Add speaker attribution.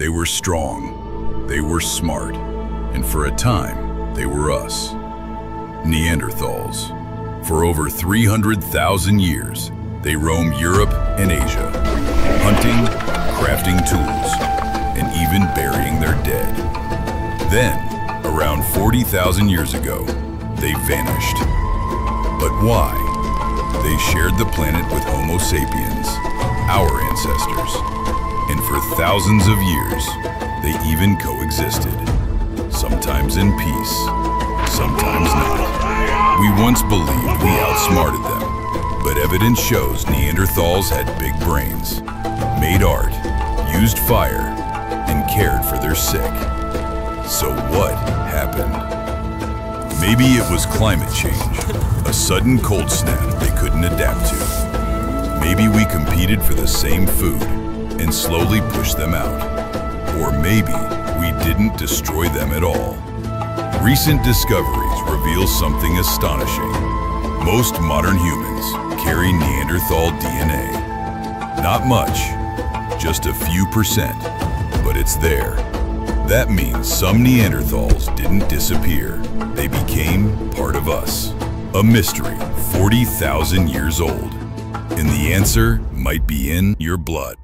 Speaker 1: They were strong, they were smart, and for a time, they were us. Neanderthals. For over 300,000 years, they roamed Europe and Asia, hunting, crafting tools, and even burying their dead. Then, around 40,000 years ago, they vanished. But why? They shared the planet with Homo sapiens, our ancestors. Thousands of years, they even coexisted. Sometimes in peace, sometimes not. We once believed we outsmarted them, but evidence shows Neanderthals had big brains, made art, used fire, and cared for their sick. So what happened? Maybe it was climate change, a sudden cold snap they couldn't adapt to. Maybe we competed for the same food and slowly pushed them out. Or maybe we didn't destroy them at all. Recent discoveries reveal something astonishing. Most modern humans carry Neanderthal DNA. Not much, just a few percent, but it's there. That means some Neanderthals didn't disappear. They became part of us. A mystery 40,000 years old. And the answer might be in your blood.